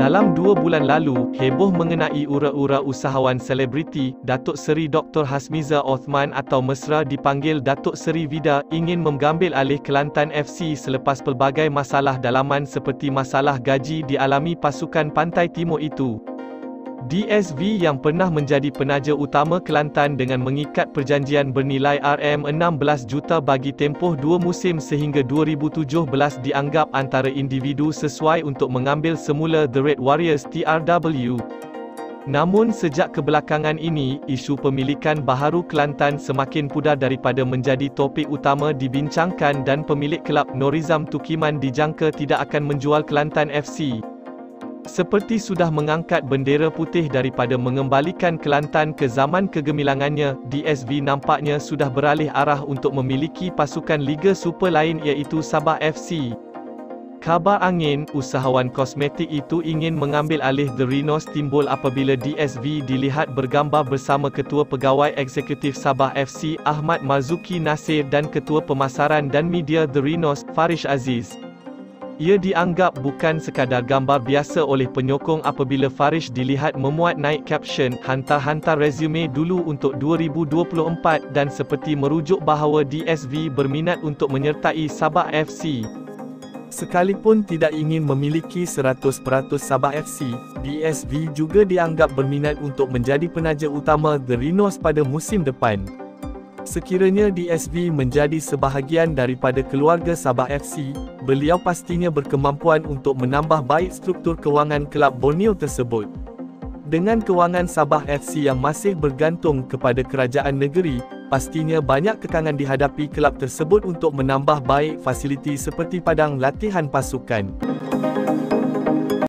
Dalam dua bulan lalu, heboh mengenai ura-ura usahawan selebriti, Datuk Seri Dr. Hasmiza Othman atau mesra dipanggil Datuk Seri Vida, ingin mengambil alih Kelantan FC selepas pelbagai masalah dalaman seperti masalah gaji dialami pasukan Pantai Timur itu. DSV yang pernah menjadi penaja utama Kelantan dengan mengikat perjanjian bernilai RM16 juta bagi tempoh dua musim sehingga 2017 dianggap antara individu sesuai untuk mengambil semula The Red Warriors TRW. Namun sejak kebelakangan ini, isu pemilikan baharu Kelantan semakin pudar daripada menjadi topik utama dibincangkan dan pemilik kelab Norizam Tukiman dijangka tidak akan menjual Kelantan FC. Seperti sudah mengangkat bendera putih daripada mengembalikan Kelantan ke zaman kegemilangannya, DSV nampaknya sudah beralih arah untuk memiliki pasukan Liga Super lain iaitu Sabah FC. Kabar angin, usahawan kosmetik itu ingin mengambil alih The Rhinos timbul apabila DSV dilihat bergambar bersama Ketua Pegawai Eksekutif Sabah FC, Ahmad Marzuki Nasir dan Ketua Pemasaran dan Media The Rhinos, Farish Aziz. Ia dianggap bukan sekadar gambar biasa oleh penyokong apabila Farish dilihat memuat naik caption hantar-hantar resume dulu untuk 2024 dan seperti merujuk bahawa DSV berminat untuk menyertai Sabah FC. Sekalipun tidak ingin memiliki 100% Sabah FC, DSV juga dianggap berminat untuk menjadi penaja utama The Rhinos pada musim depan. Sekiranya DSV menjadi sebahagian daripada keluarga Sabah FC, beliau pastinya berkemampuan untuk menambah baik struktur kewangan kelab Borneo tersebut. Dengan kewangan Sabah FC yang masih bergantung kepada kerajaan negeri, pastinya banyak kekangan dihadapi kelab tersebut untuk menambah baik fasiliti seperti padang latihan pasukan.